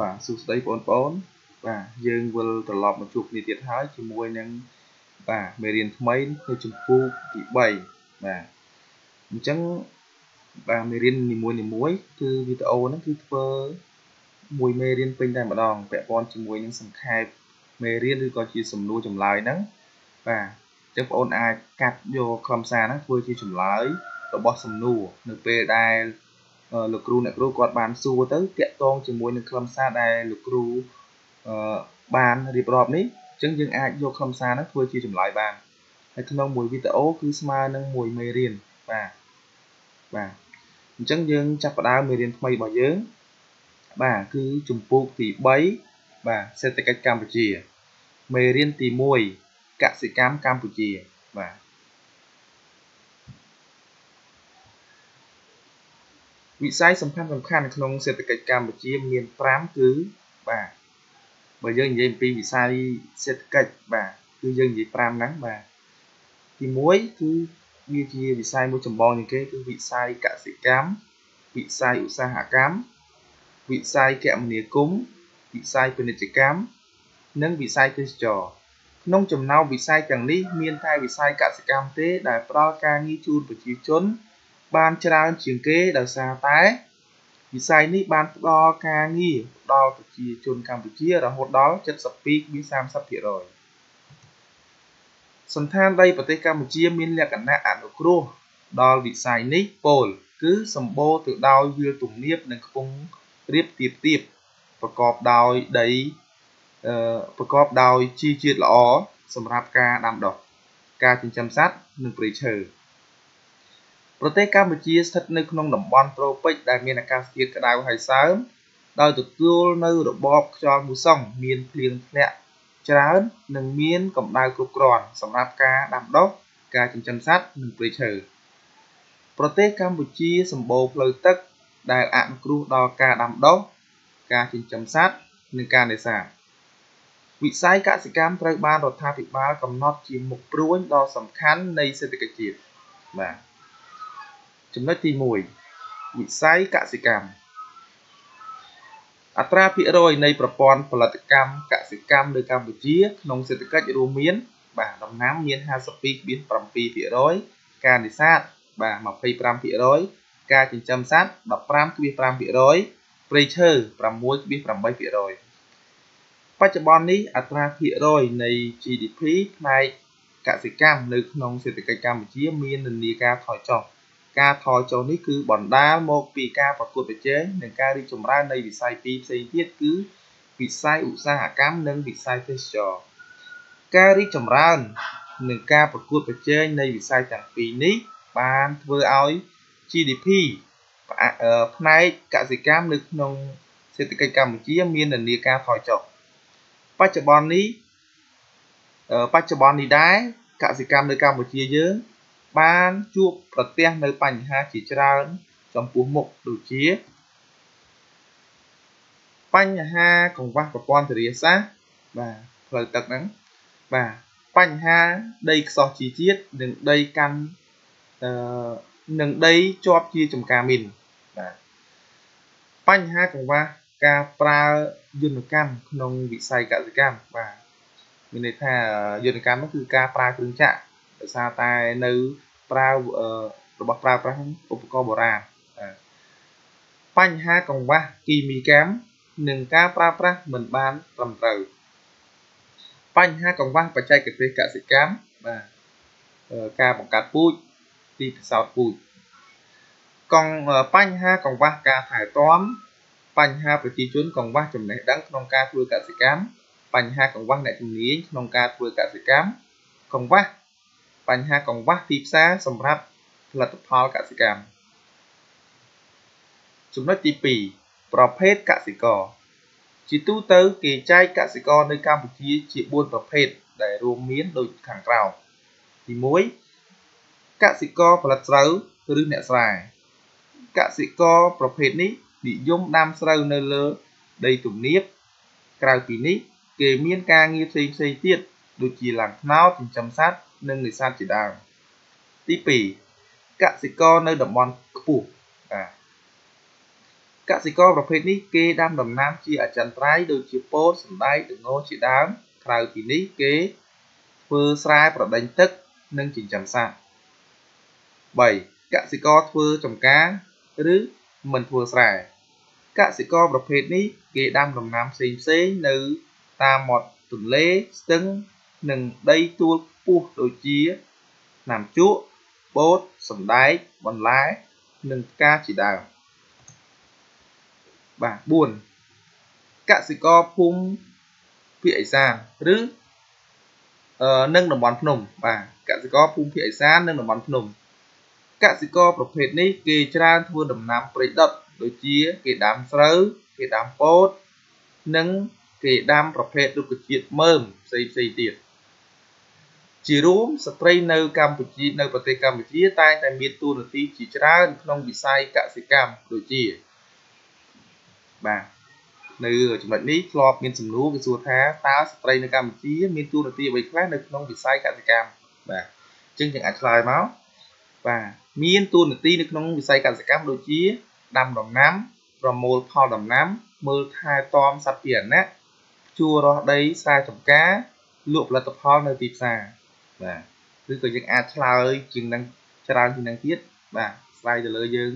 បាទសួស្តីបងប្អូន បាទយើងវិលត្រឡប់មកជួបគ្នាទៀតហើយជាមួយនឹងបាទមេរៀនថ្មីនៅចំពោះទី3បាទអញ្ចឹងបាទមេរៀននីមួយនីមួយគឺវីដេអូហ្នឹងគឺធ្វើមួយមេរៀនពេញតែម្ដងពាក់ព័ន្ធជាមួយនឹងសង្ខេបមេរៀនឬក៏ជាសំណួរចម្លើយហ្នឹងបាទអញ្ចឹងបងប្អូនអាចកាត់យកខ្លឹមសារហ្នឹងធ្វើជាចម្លើយរបស់សំណួរនៅពេលដែល លោកគ្រូអ្នកគ្រូគាត់បានសួរទៅតាក់ទងជាមួយនឹងខ្លឹមសារដែលលោកគ្រូបានរៀបរាប់នេះអញ្ចឹងយើងអាចយកខ្លឹមសារហ្នឹងធ្វើជាចម្លើយបានហើយក្នុងមួយវីដេអូគឺស្មើនឹងមួយមេរៀនបាទបាទអញ្ចឹងយើងចាប់ផ្ដើមមេរៀនថ្មីរបស់យើងបាទគឺជំពូកទី3បាទសេដ្ឋកិច្ចកម្ពុជា មេរៀនទី1កសិកម្មកម្ពុជាបាទ វិស័យសំខាន់សំខាន់ក្នុងសេដ្ឋកិច្ចកម្ពុជាមាន5គឺបាទបើយើងនិយាយអំពីវិស័យសេដ្ឋកិច្ចបាទគឺយើងនិយាយ5ហ្នឹងបាទទី1គឺវាជាវិស័យមួយចម្បងជាងគេគឺវិស័យកសិកម្មវិស័យឧស្សាហកម្មវិស័យគមនាគមន៍វិស័យពាណិជ្ជកម្មនិងវិស័យទេសចរក្នុងចំណោមវិស័យទាំងនេះមានតែវិស័យកសិកម្មទេដែលផ្ដល់ការងារជូនប្រជាជន បានច្រើនជាងគេដោយសារតែវិស័យនេះបានផ្ដល់ការងារដល់ប្រជាជនកម្ពុជារហូតដល់72.30%សន្តានដីប្រទេសកម្ពុជាមានលក្ខណៈអនុគ្រោះដល់វិស័យនេះពោលគឺសម្បូរទៅដោយវាលទំនាបនិងខ្ពង់រាបទាបទាបប្រកបដោយដីអឺប្រកបដោយជីជាតិល្អសម្រាប់ការដាំដុះការចិញ្ចឹមសត្វនិងព្រៃឈើ ប្រទេសកម្ពុជាស្ថិតនៅក្នុងតំបន់ត្រូពិចដែលមានអាកាសធាតុក្តៅហើយសើមដោយទទួលនៅរបបខ្យល់មូសុងមានភ្លៀងធ្លាក់ច្រើននិងមានកម្ដៅគ្រប់គ្រាន់សម្រាប់ការដាំដុះការចិញ្ចឹមសត្វនិងព្រៃឈើប្រទេសកម្ពុជាសម្បូរផ្លូវទឹកដែលអនុគ្រោះដល់ការដាំដុះការចិញ្ចឹមសត្វនិងការនេសាទវិស័យកសិកម្មត្រូវបានរដ្ឋាភិបាលកំណត់ជាមុខព្រួញដ៏សំខាន់នៃសេដ្ឋកិច្ចជាតិបាទ ចំណុចទី1វិស័យកសិកម្មអត្រាភាគរយនៃប្រព័ន្ធផលិតកម្មកសិកម្មនៅកម្ពុជាក្នុងសេដ្ឋកិច្ចរួមមាន បាទដំណាំមាន52.7%ការនេសាទបាទ25%ការចិញ្ចឹមសត្វ15.5%ព្រៃឈើ6.8%បច្ចុប្បន្ននេះអត្រាភាគរយនៃ GDP ផ្នែកកសិកម្មនៅក្នុងសេដ្ឋកិច្ចកម្ពុជាមាននានាការថយចុះ ការថយចុះនេះគឺបណ្ដាលមកពីការប្រកួតប្រជែងនិងការរីកចម្រើននៃវិស័យពីរផ្សេងទៀតគឺវិស័យឧស្សាហកម្មនិងវិស័យទេសចរការរីកចម្រើននិងការប្រកួតប្រជែងនៃវិស័យទាំងពីរនេះបានធ្វើឲ្យ GDP ផ្នែកកសិកម្មនៅក្នុងសេដ្ឋកិច្ចកម្ពុជាមាននានាការថយចុះបច្ចុប្បន្ននេះបច្ចុប្បន្ននេះដែរកសិកម្មនៅកម្ពុជាយើង បានជួបប្រទះនៅបញ្ហាជាច្រើនចំពោះមុខដូចជា បញ្ហាកង្វះប្រព័ន្ធធារាសាស្ត្របាទផ្លូវទឹកហ្នឹងបាទបញ្ហាដីខ្សោះជីជាតិនិងដីកាន់អឺនិងដីជាប់ជាចំការមីនបាទបញ្ហាកង្វះការប្រើយន្តកម្មក្នុងវិស័យកសិកម្មបាទមានន័យថាយន្តកម្មនោះគឺការប្រើគ្រឿងចក្រដោយសារតែនៅ ប្រើរបស់ប្រើប្រាស់ឧបករណ៍បុរាណបញ្ហាកង្វះគីមីកម្មនិងការប្រើប្រាស់មិនបានត្រឹមត្រូវបញ្ហាកង្វះបច្ចេកទេសកសិកម្មបាទការបង្កាត់ពូជទីផ្សោតពូជកងបញ្ហាកង្វះការថែទាំបញ្ហាប្រជាជនកង្វះចំណេះដឹងក្នុងការធ្វើកសិកម្មបញ្ហាកង្វះអ្នកជំនាញក្នុងការធ្វើកសិកម្មកង្វះ បញ្ហាកង្វះទីផ្សារសម្រាប់ផលិតផលកសិកម្មចំណុចទី2ប្រភេទកសិករជាទូទៅគេចែកកសិករនៅកម្ពុជាជា4ប្រភេទដែលរួមមានដូចខាងក្រោមទី1កសិករផលិតស្រូវឬអ្នកស្រែកសិករប្រភេទនេះនិយមដាំស្រូវនៅលើដីទំនាបក្រៅពីនេះ គេមានការងារផ្សេងផ្សេងទៀតដូចជាឡើងថ្នោតចិញ្ចឹមសត្វ និងនេសាទជាដើមទី2កសិករនៅតំបន់ខ្ពស់បាទកសិករប្រភេទនេះគេដាំដំណាំជាអចិន្ត្រៃយ៍ដូចជាពោតសណ្តែកល្ងជាដើមក្រៅពីនេះគេធ្វើស្រែប្រដេញទឹកនិងចិញ្ចឹមសត្វ3កសិករធ្វើចំការឬមិនធ្វើស្រែកសិករប្រភេទនេះគេដាំដំណាំផ្សេងផ្សេងនៅតាមមាត់ទន្លេស្ទឹង និងដីទួលខ្ពស់ដូចជាថ្នាំជក់ពោតសណ្តែកបន្លែនិងផ្កាជាដើមបាទ4កសិករភូមិភាគឦសានឬអឺនិងតំបន់ភ្នំបាទកសិករភូមិភាគឦសាននិងតំបន់ភ្នំកសិករប្រភេទនេះគេច្រើនធ្វើដំណាំព្រៃដុតដូចជាគេដាំស្រូវគេដាំពោតនិងគេដាំប្រភេទរុក្ខជាតិមើមផ្សេងផ្សេងទៀត ជារួមស្ត្រីនៅកម្ពុជានៅប្រទេសកម្ពុជាតែងតែមានតួនាទីជាច្រើនក្នុងវិស័យកសិកម្មដូចជាបាទនៅចំណុចនេះធ្លាប់មានសំណួរគេសួរថាតើស្ត្រីនៅកម្ពុជាមានតួនាទីអ្វីខ្លះនៅក្នុងវិស័យកសិកម្មបាទអញ្ចឹងយើងអាចឆ្លើយមកបាទមានតួនាទីនៅក្នុងវិស័យកសិកម្មដូចជាដាំដំណាំប្រមូលផលដំណាំ មើលថែទាំសត្វពាហនៈជួររាស់ដីស្រែចម្ការលក់ផលិតផលនៅទីផ្សារ បាទឬក៏យើងអាចឆ្លើយជាងនឹងច្រើនជាងនឹងទៀតបាទស្ដាយទៅលើយើង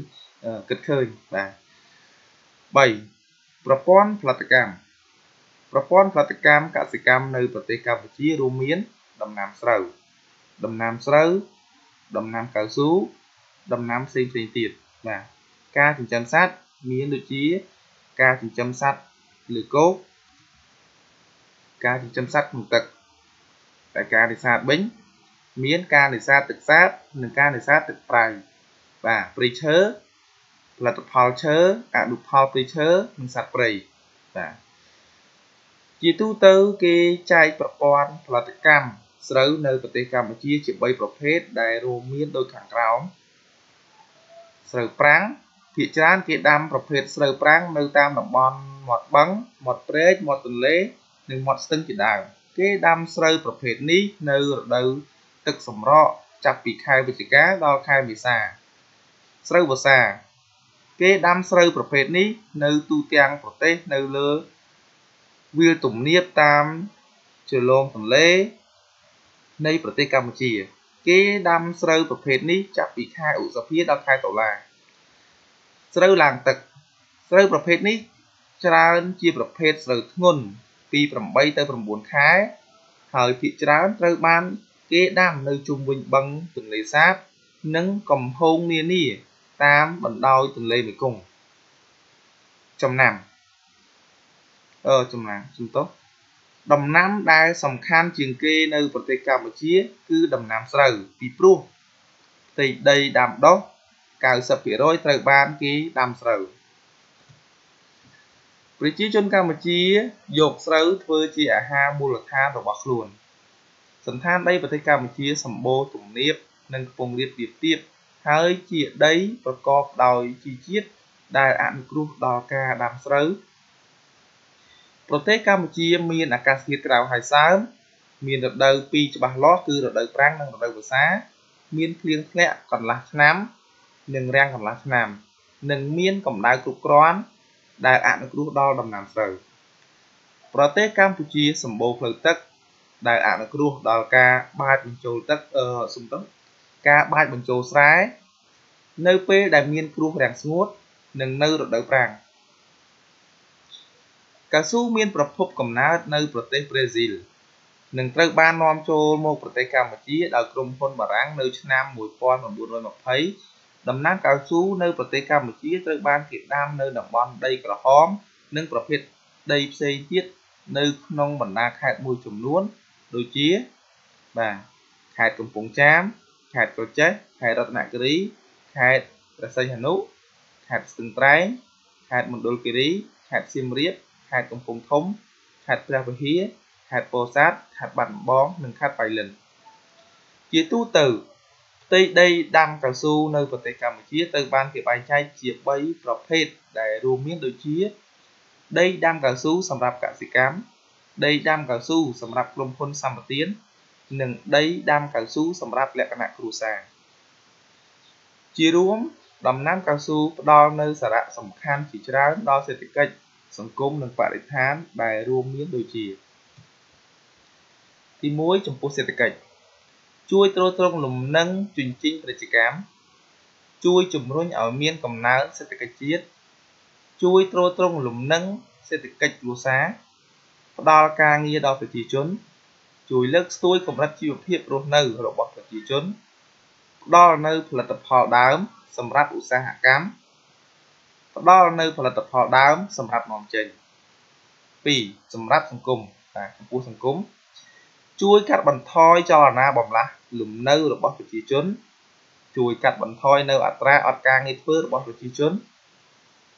គិតឃើញបាទ3ប្រព័ន្ធផលិតកម្មប្រព័ន្ធផលិតកម្មកសិកម្មនៅប្រទេសកម្ពុជារួមមានដំណាំស្រូវដំណាំស្រូវដំណាំកៅស៊ូដំណាំផ្សេងផ្សេងទៀតបាទការចិញ្ចឹមសត្វមានដូចជា ការចិញ្ចឹមសត្វលើគោកការចិញ្ចឹមសត្វក្នុងទឹក តែការនេសាទវិញមានការនេសាទទឹកសាបនិងការនេសាទទឹកប្រៃបាទព្រៃឈើផលិតផលឈើអនុផលព្រៃឈើនិងសត្វព្រៃបាទជាទូទៅគេចែកប្រព័ន្ធផលិតកម្មស្រូវនៅប្រទេសកម្ពុជាជា3ប្រភេទដែលរួមមានដូចខាងក្រោមស្រូវប្រាំងភាគច្រើនគេដាំប្រភេទស្រូវប្រាំងនៅតាមតំបន់មាត់បឹងមាត់ព្រែកមាត់ទន្លេនិងមាត់ស្ទឹងជាដើម គេដាំស្រូវប្រភេទនេះនៅរដូវទឹកសម្រក់ចាប់ពីខែវិច្ឆិកាដល់ខែមេសាស្រូវវស្សាគេដាំស្រូវប្រភេទនេះនៅទូទាំងប្រទេសនៅលើវាលទំនាបតាមជលងទន្លេ នៃប្រទេសកម្ពុជា គេដាំស្រូវប្រភេទនេះចាប់ពីខែឧសភាដល់ខែតុលាស្រូវឡើងទឹក ស្រូវប្រភេទនេះច្រើនជាប្រភេទស្រូវធ្ងន់ ពី8ទៅ9ខែ ហើយភាគច្រើនត្រូវបាន គេដាំនៅជុំវិញបឹងទន្លេសាប និងកំហូងនានា តាមបណ្ដោយទន្លេមេគង្គចំណាំអឺចំណាំជំទោសដំណាំដែលសំខាន់ជាងគេនៅប្រទេសកម្ពុជា គឺដំណាំស្រូវពីព្រោះផ្ទៃដីដាំដុះ90%ត្រូវបានគេដាំស្រូវ ប្រជាជនកម្ពុជាយកស្រូវធ្វើជាអាហារមូលដ្ឋានរបស់ខ្លួន សន្តានដីប្រទេសកម្ពុជាសម្បូរទំនាបនិងខ្ពង់រាបទាបៗហើយជាដីប្រកបដោយជីជាតិដែលអនុគ្រោះដល់ការដាំស្រូវប្រទេសកម្ពុជាមានអាកាសធាតុក្តៅហើយសើមមានរដូវពីរច្បាស់លាស់គឺរដូវប្រាំងនិងរដូវវស្សា មានភ្លៀងធ្លាក់កន្លះឆ្នាំ និងរាំងកន្លះឆ្នាំ និងមានកម្ដៅគ្រប់គ្រាន់ ដែលអនុគ្រោះដល់ដំណាំស្រូវប្រទេសកម្ពុជាសម្បូរផ្លូវទឹក ដែលអនុគ្រោះដល់ការបាចបញ្ចូលទឹកអឺសំដៅការបាចបញ្ចូលស្រែនៅពេលដែលមានគ្រោះរាំងស្ងួត និងនៅរដូវប្រាំងកៅស៊ូមានប្រភពកំណើតនៅប្រទេសប្រេស៊ីលនិងត្រូវបាននាំចូលមកប្រទេសកម្ពុជាដោយក្រុមហ៊ុនបារាំងនៅឆ្នាំ1920 ដំណាំកៅស៊ូនៅប្រទេសកម្ពុជាត្រូវបានគេដាំនៅតំបន់ដីក្រហម និងប្រភេទដីផ្សេងទៀតនៅក្នុងបណ្ដាខេត្តមួយចំនួន ដូចជាបាទខេត្តកំពង់ចាមខេត្តក្រចេះខេត្តរតនគិរីខេត្តព្រះសីហនុខេត្តស្ទឹងត្រែងខេត្តមណ្ឌលគិរីខេត្តសៀមរាបខេត្តកំពង់ធំខេត្តព្រះវិហារខេត្តពោធិ៍សាត់ខេត្តបាត់ដំបងនិងខេត្តបៃលិនជាទូទៅ ផ្ទៃដីដាំកៅស៊ូនៅប្រទេសកម្ពុជាត្រូវបានគេបែងចែកជា3ប្រភេទដែលរួមមានដូចជា ដីដាំកៅស៊ូសម្រាប់កសិកម្មដីដាំកៅស៊ូសម្រាប់ក្រុមហ៊ុនសម្បទាន និងដីដាំកៅស៊ូសម្រាប់លក្ខណៈគ្រួសារជារួមដំណាំកៅស៊ូផ្ដល់នូវសារៈសំខាន់ជាច្រើនដល់សេដ្ឋកិច្ចសង្គមនិងបរិស្ថានដែលរួមមានដូចជា ទី1ចំពោះសេដ្ឋកិច្ច ជួយទ្រទ្រង់លំនឹងជញ្ជីងពាណិជ្ជកម្មជួយជំរុញឲ្យមានកំណើនសេដ្ឋកិច្ចជាតិជួយទ្រទ្រង់លំនឹងសេដ្ឋកិច្ចគ្រួសារផ្ដល់ការងារដល់ប្រជាជន ជួយលើកស្ទួយកម្រិតជីវភាពរស់នៅរបស់ប្រជាជនផ្ដល់នូវផលិតផលដើម សម្រាប់ឧស្សាហកម្មផ្ដល់នូវផលិតផលដើម សម្រាប់នាំចេញ2សម្រាប់សង្គមបាទចំពោះសង្គមជួយកាត់បន្ថយចលនាបំលាស់ លំនៅរបស់ប្រជាជន ជួយកាត់បន្ថយនៅអត្រាអត់ការងារធ្វើរបស់ប្រជាជន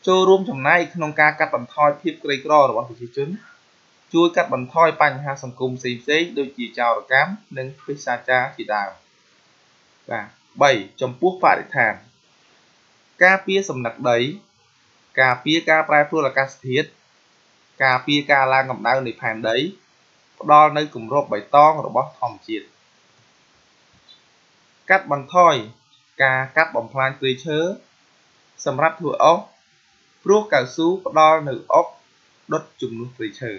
ចូលរួមចំណែកក្នុងការកាត់បន្ថយភាពក្រីក្ររបស់ប្រជាជន ជួយកាត់បន្ថយបញ្ហាសង្គមផ្សេងៗដូចជាចោរកម្មនិងភេសាចារជាដើមបាទ3ចំពោះបរិស្ថាន ការពារសំណឹកដី ការពារការប្រែប្រួលអាកាសធាតុការពារការឡើងកម្ដៅនៃផែនដី ផ្ដល់នូវគម្របបៃតងរបស់ធម្មជាតិ កាត់បន្ថយការកាប់បំផ្លាញព្រៃឈើសម្រាប់ធ្វើអុសព្រោះកៅស៊ូផ្ដល់នូវអុកដុតជំនួសព្រៃឈើ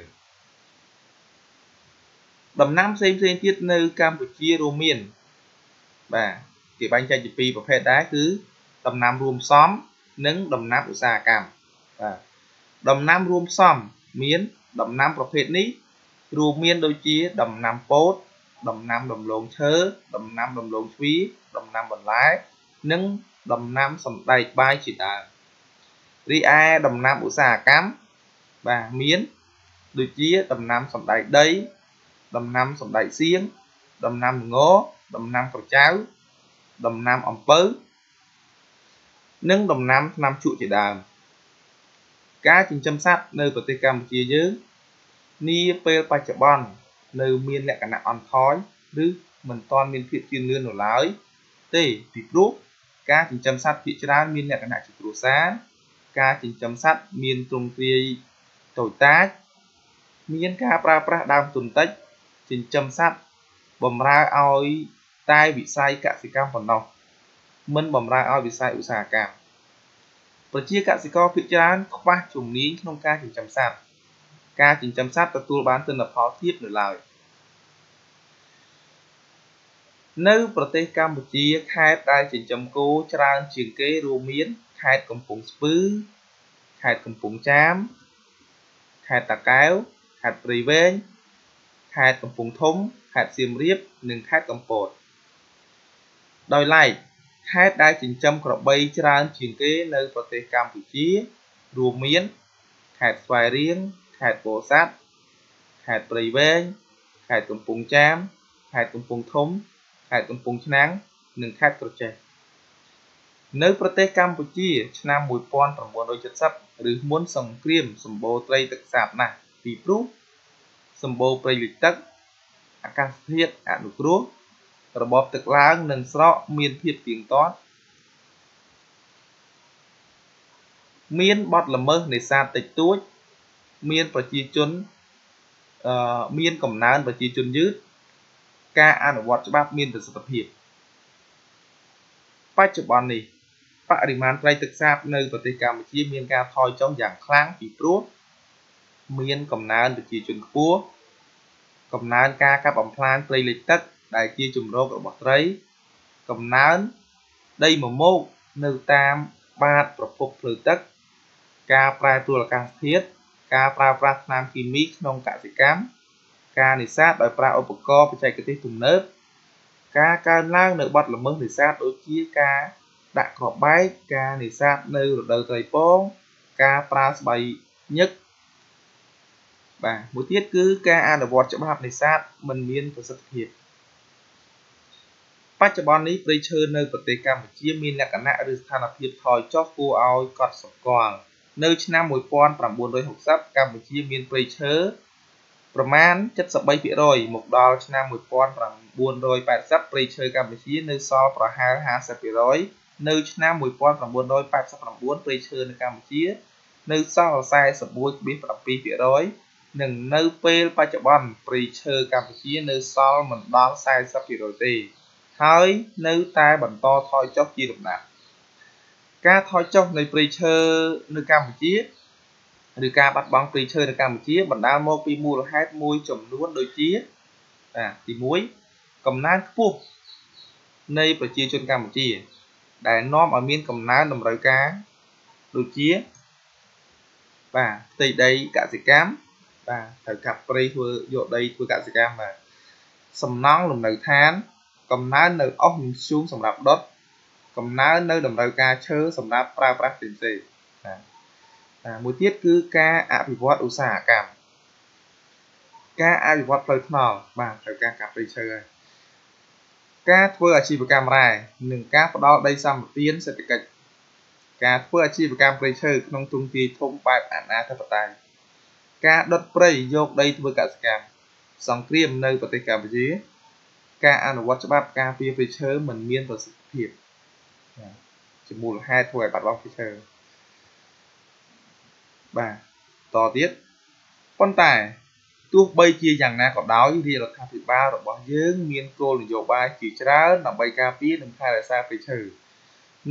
ដំណាំផ្សេងផ្សេងទៀតនៅកម្ពុជារួមមាន បាទគេបែងចែកជាពីរប្រភេទដែរគឺដំណាំរួមផ្សំនិងដំណាំឧស្សាហកម្មបាទដំណាំរួមផ្សំមានដំណាំប្រភេទនេះរួមមានដូចជាដំណាំពោត ដំណាំដំឡូងឈើដំណាំដំឡូងជ្វីដំណាំបន្លែ និងដំណាំសណ្តែកបាយជាដើមរីឯដំណាំឧស្សាហកម្មបាទមានដូចជាដំណាំសណ្តែកដី ដំណាំសណ្តែកសៀងដំណាំងដំណាំក្រចៅដំណាំអំពៅនិងដំណាំថ្នាំជក់ជាដើមការចិញ្ចឹមសត្វនៅប្រទេសកម្ពុជាយើងនាពេលបច្ចុប្បន្ន នៅមានលក្ខណៈអន់ថយឬមិនទាន់មានភាពជឿនលឿននៅឡើយទេពីព្រោះការចិញ្ចឹមសត្វភាគច្រើនមានលក្ខណៈជាគ្រួសារការចិញ្ចឹមសត្វមានទ្រង់ទ្រាយតូចតាចមានការប្រើប្រាស់ដើមទុនតិចចិញ្ចឹមសត្វបំរើឲ្យតែវិស័យកសិកម្មប៉ុណ្ណោះមិនបំរើឲ្យវិស័យឧស្សាហកម្មប្រជាកសិករភាគច្រើនខ្វះជំនាញក្នុងការចិញ្ចឹមសត្វ ការចិញ្ចឹមសត្វទទួលបានទិន្នផលទាបនៅឡើយនៅប្រទេសកម្ពុជាខេត្តដែលចិញ្ចឹមគោច្រើនជាងគេរួមមានខេត្តកំពង់ស្ពឺខេត្តកំពង់ចាមខេត្តតាកែវខេត្តព្រៃវែងខេត្តកំពង់ធំខេត្តសៀមរាបនិងខេត្តកំពតដោយឡែកខេត្តដែលចិញ្ចឹមក្របីច្រើនជាងគេនៅប្រទេសកម្ពុជារួមមានខេត្តស្វាយរៀង ខេត្តពោធិ៍សាត់ខេត្តព្រៃវែងខេត្តកំពង់ចាមខេត្តកំពង់ធំខេត្តកំពង់ឆ្នាំងនិងខេត្តក្រចេះនៅប្រទេសកម្ពុជាឆ្នាំ1970ឬមុនសង្គ្រាមសម្បូរត្រីទឹកសាបណាស់ពីព្រោះសម្បូរព្រៃលិចទឹកអាកាសធាតុអនុគ្រោះរបបទឹកឡើងនិងស្រកមានភាពទៀងទាត់មានបទល្មើសនេសាទតិចតួច មានប្រជាជនអឺមានកំណើនប្រជាជនយឺតការអនុវត្តច្បាប់មានប្រសិទ្ធភាពបច្ចុប្បន្ននេះបរិមាណត្រីទឹកសាបនៅប្រទេសកម្ពុជាមានការថយចុះយ៉ាងខ្លាំងពីព្រោះមានកំណើនប្រជាជនខ្ពស់កំណើនការកាប់បំផ្លាញព្រៃលិចទឹកដែលជាជំរករបស់ត្រី កំណើនដីមមោកនៅតាមបាតប្រភពផ្លូវទឹក ការប្រែប្រួលអាកាសធាតុ ការប្រើប្រាស់ថ្នាំគីមីក្នុងកសិកម្មការនេសាទដោយប្រើឧបករណ៍បច្ចេកទេសទំនើបការកើនឡើងនៅបទល្មើសនេសាទដូចជាការដាក់ក្របបែកការនេសាទនៅរដូវត្រីពងការប្រើស្បៃញឹកបាទមួយទៀតគឺការអនុវត្តច្បាប់នេសាទមិនមានប្រសិទ្ធភាពបច្ចុប្បន្ននេះព្រៃឈើនៅប្រទេសកម្ពុជាមានលក្ខណៈឬស្ថានភាពថយចុះគួរឲ្យកត់សម្គាល់ នៅឆ្នាំ1960កម្ពុជាមានព្រៃឈើប្រមាណ73%មកដល់ឆ្នាំ1980ព្រៃឈើកម្ពុជានៅសល់ប្រហែល50%នៅឆ្នាំ1989ព្រៃឈើនៅកម្ពុជានៅសល់41.7%និងនៅពេលបច្ចុប្បន្នព្រៃឈើកម្ពុជានៅសល់មិនដល់40%ទេហើយនៅតែបន្តថយចុះជាលំដាប់ ការថយចុះនៃព្រៃឈើនៅកម្ពុជាឬការបាត់បង់ព្រៃឈើនៅកម្ពុជាបណ្ដាលមកពីមូលហេតុមួយចំនួនដូចជាបាទទី1កំណើនខ្ពស់នៃប្រជាជនកម្ពុជា ដែលនាំឲ្យមានកំណើនតម្រូវការដូចជាបាទផ្ទៃដីកសិកម្មបាទត្រូវកាប់ព្រៃធ្វើយកដីធ្វើកសិកម្មបាទសំណង់លំនៅឋាន កំណើននៅអុសនិងធ្យូងសម្រាប់ដុត កំណើននៅតម្រូវការឈើសម្រាប់ប្រើប្រាស់ផ្សេងៗបាទមួយទៀតគឺការអភិវឌ្ឍឧស្សាហកម្មការអភិវឌ្ឍផ្លូវថ្នល់បាទត្រូវការកាប់ព្រៃឈើហើយការធ្វើអាជីវកម្មរ៉ែនិងការផ្ដល់ដីសម្បត្តិសេដ្ឋកិច្ចការធ្វើអាជីវកម្មព្រៃឈើក្នុងទ្រង់ទ្រាយធំបែបអាណាធិបតេយ្យការដុតព្រៃយកដីធ្វើកសិកម្មសង្គ្រាមនៅប្រទេសកម្ពុជា ការអនុវត្តច្បាប់ការពារព្រៃឈើមិនមានប្រសិទ្ធភាព ជាមូលហេតុធ្វើឲ្យបាត់បង់ព្រៃឈើបាទតទៀតប៉ុន្តែទោះបីជាយ៉ាងណាក៏ដោយរាជរដ្ឋាភិបាលរបស់យើងមានគោលនយោបាយជាច្រើនដើម្បីការពារនិងថែរក្សាព្រៃឈើ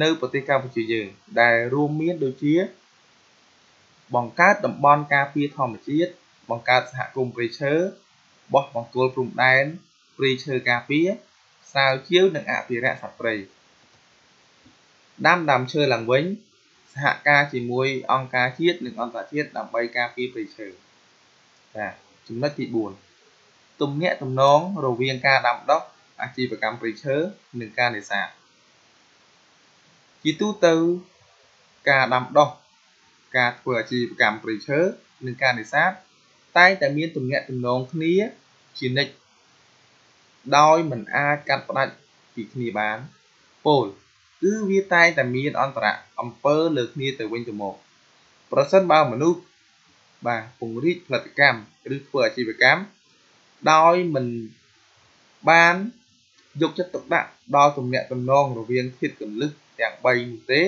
នៅប្រទេសកម្ពុជាយើងដែលរួមមានដូចជា បង្កើតតំបន់ការពារធម្មជាតិបង្កើតសហគមន៍ព្រៃឈើបោះបង្គោលព្រំដែនព្រៃឈើការពារស្រាវជ្រាវនិងអភិរក្សសត្វព្រៃ ដាំដើមឈើឡើងវិញសហការជាមួយអង្គការជាតិនិងអន្តរជាតិដើម្បីការពារព្រៃឈើបាទចំណុចទី4ទំនាក់ទំនងរវាងការដាំដុះអាជីវកម្មព្រៃឈើនិងការនេសាទជាទូទៅការដាំដុះការធ្វើអាជីវកម្មព្រៃឈើនិងការនេសាទតែងតែមានទំនាក់ទំនងគ្នាជានិច្ចដោយមិនអាចកាត់ផ្ដាច់ពីគ្នាបានពោល គឺវាតែងតែមានអន្តរអំពើលើគ្នាទៅវិញទៅមកប្រសិនបើមនុស្សបាទពង្រីកផលិតកម្មឬធ្វើអាជីវកម្មដោយមិនបានយកចិត្តទុកដាក់ដល់ទំនាក់ទំនងរវាងធាតុគន្លឹះទាំង3នោះទេ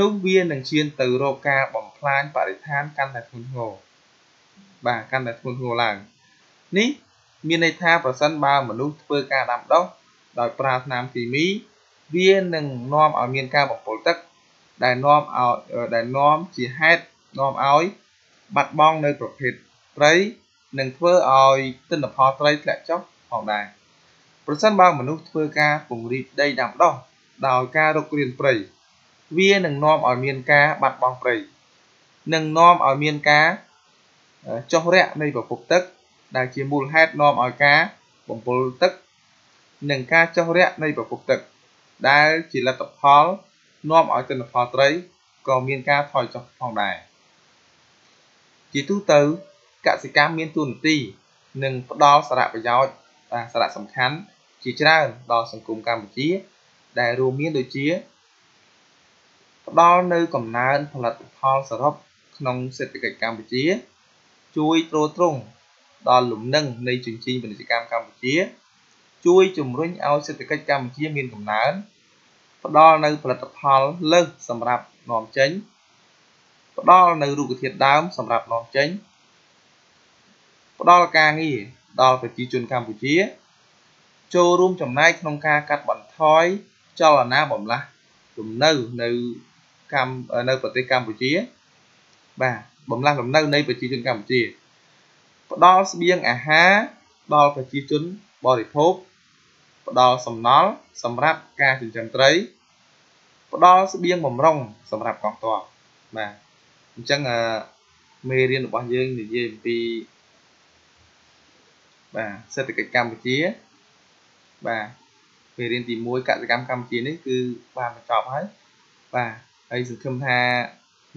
នោះវានឹងឈានទៅរកការបំផ្លាញបរិស្ថានកាន់តែធ្ងន់ធ្ងរបាទកាន់តែធ្ងន់ធ្ងរឡើងនេះមានន័យថាប្រសិនបើមនុស្សធ្វើការដាំដុះដោយប្រើថ្នាំគីមី វានឹងនាំឲ្យមានការបំពុលទឹក ដែលនាំឲ្យដែលនាំជាហេតុនាំឲ្យបាត់បង់នៅប្រភេទត្រីនិងធ្វើឲ្យទិន្នផលត្រីធ្លាក់ចុះផងដែរប្រសិនបើមនុស្សធ្វើការពង្រីកដីដាំដុះដោយការរុករានព្រៃវានឹងនាំឲ្យមានការបាត់បង់ព្រៃនឹងនាំឲ្យមានការចុះរាក់នៃប្រភពទឹកដែលជាមូលហេតុនាំឲ្យការបំពុលទឹក និងការចុះរាក់នៃប្រភពទឹក ដែលជាលទ្ធផលនាំឲ្យទិន្នផលត្រីក៏មានការថយចុះផងដែរជាទូទៅកសិកម្មមានទួនាទីនិងផ្ដល់សារៈប្រយោជន៍សារៈសំខាន់ជាច្រើនដល់សង្គមកម្ពុជា ដែលរួមមានដូចជាផ្ដល់នៅកំណើនផលិតផលសរុបក្នុងសេដ្ឋកិច្ចកម្ពុជា ជួយទ្រទ្រង់ដល់លំនឹងនៃជញ្ជីងពាណិជ្ជកម្មកម្ពុជា ជួយជំរុញឲ្យសេដ្ឋកិច្ចកម្ពុជាមានកំណើនផ្ដល់នៅផលិតផលលើសសម្រាប់នាំចេញផ្ដល់នៅរូបធាតុដើមសម្រាប់នាំចេញផ្ដល់ការងារដល់ប្រជាជនកម្ពុជា ចូលរួមចំណែកក្នុងការកាត់បន្ថយចលនាបំលាស់លំនៅនៅកម្ពុជានៅប្រទេសកម្ពុជា បាទបំលាស់លំនៅនៃប្រជាជនកម្ពុជា ផ្ដល់ស្បៀងអាហារដល់ប្រជាជនបរិភោគ ផ្ដល់សំណល់សម្រាប់ការចិញ្ចឹមត្រីផ្ដល់ស្បៀងបំរុងសម្រាប់កងទ័ពបាទអញ្ចឹងមេរៀនរបស់យើងនិយាយអំពីបាទសេដ្ឋកិច្ចកម្ពុជាបាទមេរៀនទី1កសិកម្មកម្ពុជានេះគឺបានបញ្ចប់ហើយបាទហើយសង្ឃឹមថា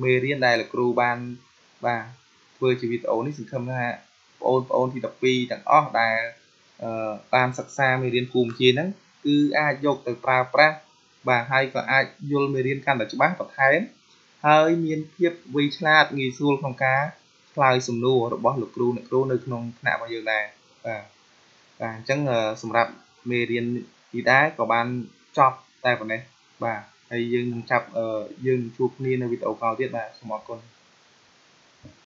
មេរៀនដែលលោកគ្រូបានបាទធ្វើជាវីដេអូនេះសង្ឃឹមថាបងប្អូនទី12ទាំងអស់ដែល តាមសិក្សាមេរៀនភូមិជាហ្នឹងគឺអាចយកទៅប្រើប្រាស់បាទហើយក៏អាចយល់មេរៀនកាន់តែច្បាស់បន្ថែមហើយមានភាពវៃឆ្លាតងាយស្រួលក្នុងការឆ្លើយសំណួររបស់លោកគ្រូអ្នកគ្រូនៅក្នុងថ្នាក់របស់យើងដែរបាទបាទអញ្ចឹងសម្រាប់មេរៀននេះដែរក៏បានចប់តែប៉ុណ្ណេះបាទហើយយើងនឹងចាប់យើងជួបគ្នានៅវីដេអូក្រោយទៀតបាទសូមអរគុណ